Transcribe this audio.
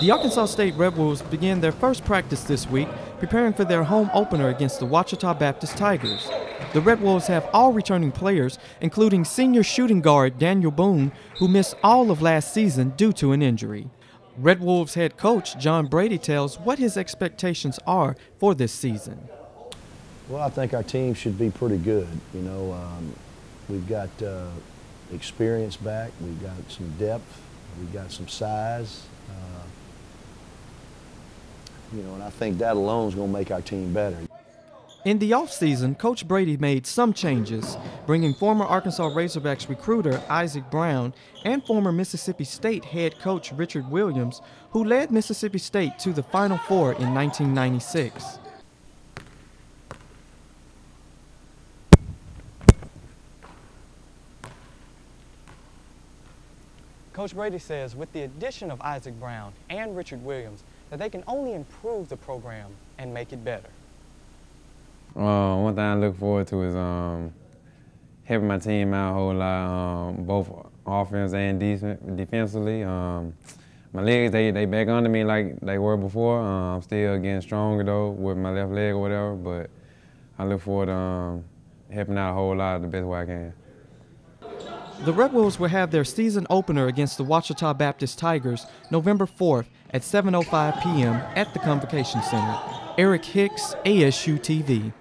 The Arkansas State Red Wolves began their first practice this week, preparing for their home opener against the Ouachita Baptist Tigers. The Red Wolves have all returning players, including senior shooting guard Daniel Boone, who missed all of last season due to an injury. Red Wolves head coach John Brady tells what his expectations are for this season. Well, I think our team should be pretty good. You know, um, we've got uh, experience back, we've got some depth, we've got some size. Uh, you know, and I think that alone is going to make our team better. In the offseason, Coach Brady made some changes, bringing former Arkansas Razorbacks recruiter Isaac Brown and former Mississippi State head coach Richard Williams, who led Mississippi State to the Final Four in 1996. Coach Brady says with the addition of Isaac Brown and Richard Williams that they can only improve the program and make it better. Uh, one thing I look forward to is um, helping my team out a whole lot, um, both offense and defensively. Um, my legs, they, they back under me like they were before. Uh, I'm still getting stronger though with my left leg or whatever, but I look forward to um, helping out a whole lot the best way I can. The Red Wolves will have their season opener against the Ouachita Baptist Tigers November 4th at 7.05 p.m. at the Convocation Center. Eric Hicks, ASU TV.